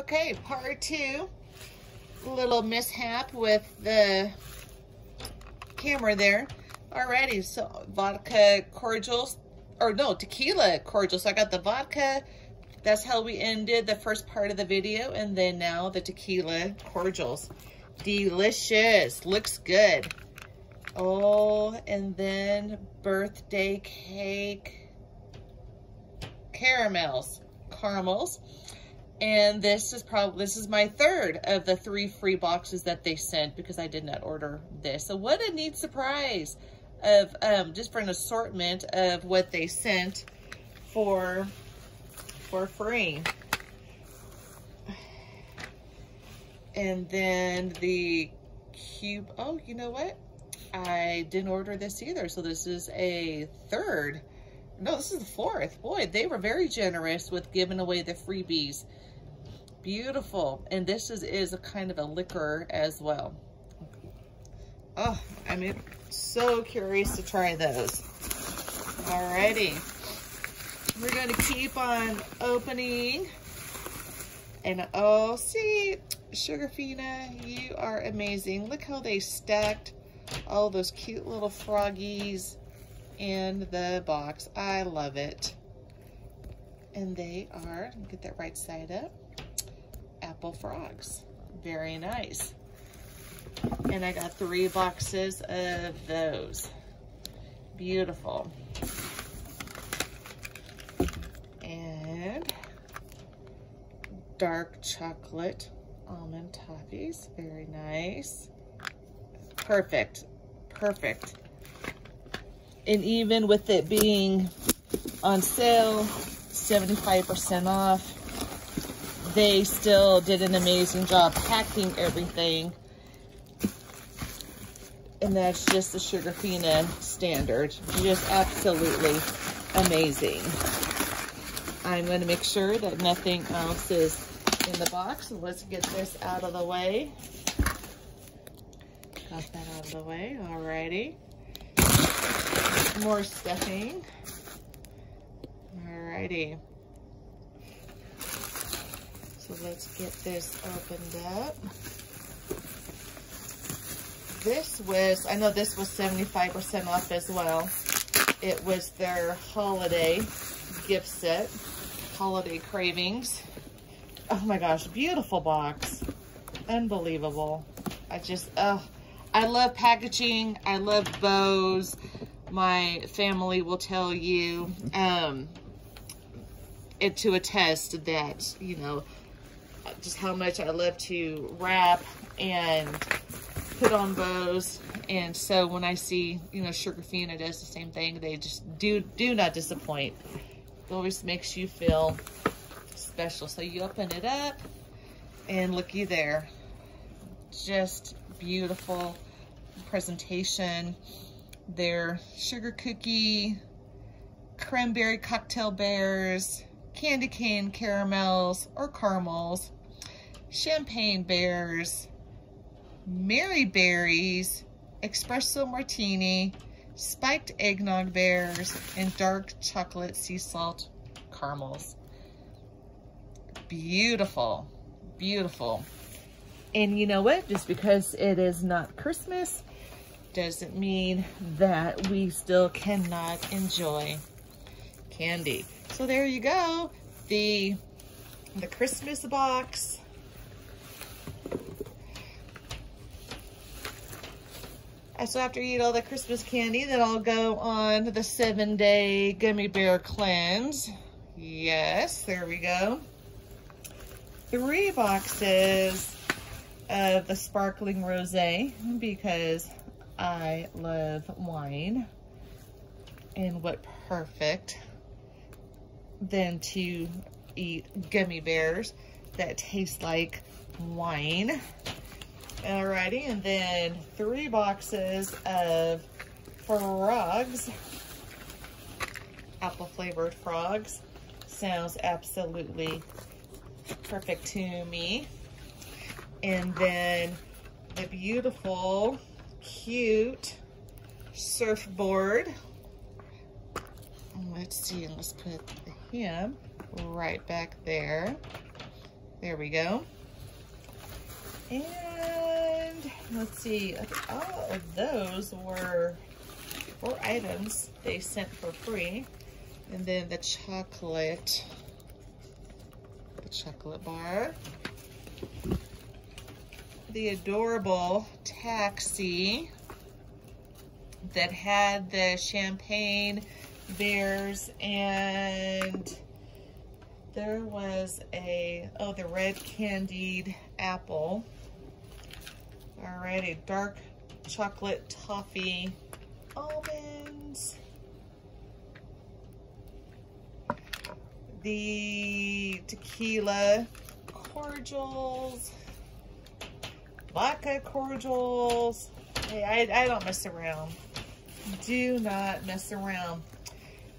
Okay, part two. Little mishap with the camera there. Alrighty, so vodka cordials, or no, tequila cordials. So I got the vodka. That's how we ended the first part of the video. And then now the tequila cordials. Delicious. Looks good. Oh, and then birthday cake caramels, caramels. And this is probably, this is my third of the three free boxes that they sent because I did not order this. So what a neat surprise of um, just for an assortment of what they sent for, for free. And then the cube, oh, you know what? I didn't order this either. So this is a third. No, this is the fourth. Boy, they were very generous with giving away the freebies. Beautiful. And this is, is a kind of a liquor as well. Oh, I'm so curious to try those. Alrighty. We're going to keep on opening. And oh, see, Sugarfina, you are amazing. Look how they stacked all those cute little froggies in the box. I love it. And they are, get that right side up, frogs. Very nice. And I got three boxes of those. Beautiful. And dark chocolate almond toffees. Very nice. Perfect. Perfect. And even with it being on sale, 75% off, they still did an amazing job packing everything. And that's just the Sugarfina standard. Just absolutely amazing. I'm going to make sure that nothing else is in the box. Let's get this out of the way. Got that out of the way. Alrighty. More stuffing. Alrighty. So let's get this opened up. This was, I know this was 75% off as well. It was their holiday gift set, holiday cravings. Oh my gosh, beautiful box. Unbelievable. I just, oh, I love packaging. I love bows. My family will tell you um, it to attest that, you know, just how much I love to wrap and put on bows. And so when I see, you know, Sugarfina does the same thing, they just do, do not disappoint. It always makes you feel special. So you open it up and looky there. Just beautiful presentation. Their sugar cookie, cranberry cocktail bears, candy cane caramels or caramels, champagne bears, Merry Berries, espresso martini, spiked eggnog bears, and dark chocolate sea salt caramels. Beautiful, beautiful. And you know what? Just because it is not Christmas doesn't mean that we still cannot enjoy candy. So there you go. The, the Christmas box. So after you eat all the Christmas candy, then I'll go on the seven day gummy bear cleanse. Yes, there we go. Three boxes of the sparkling rosé because I love wine. And what perfect than to eat gummy bears that taste like wine. Alrighty, and then three boxes of frogs, apple flavored frogs. Sounds absolutely perfect to me. And then the beautiful, cute surfboard. Let's see, let's put him right back there. There we go. And let's see, all of those were four items they sent for free. And then the chocolate, the chocolate bar. The adorable taxi that had the champagne bears and there was a, oh, the red candied apple. All right, a dark chocolate toffee almonds. The tequila cordials, vodka cordials. Hey, I, I don't mess around. Do not mess around.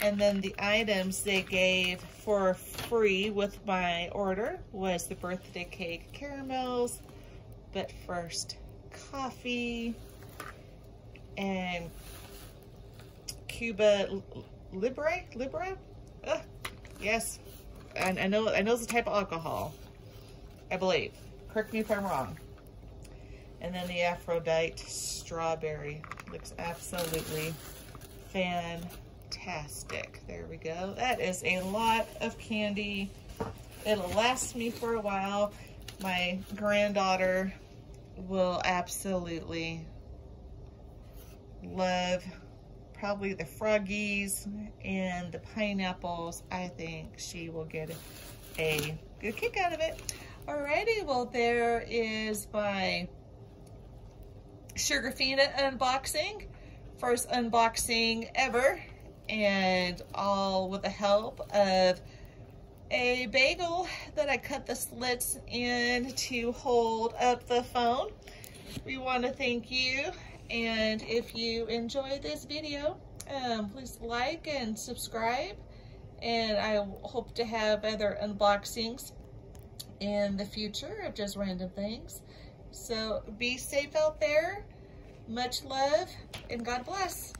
And then the items they gave for free with my order was the birthday cake caramels. But first, coffee and Cuba Libre? Libre? Uh, yes. And I know I know it's a type of alcohol. I believe. Correct me if I'm wrong. And then the Aphrodite strawberry looks absolutely fantastic. There we go. That is a lot of candy. It'll last me for a while. My granddaughter will absolutely love probably the froggies and the pineapples. I think she will get a good kick out of it. Alrighty, well there is my Sugarfina unboxing. First unboxing ever and all with the help of a bagel that I cut the slits in to hold up the phone. We want to thank you and if you enjoyed this video, um, please like and subscribe and I hope to have other unboxings in the future of just random things. So be safe out there. Much love and God bless.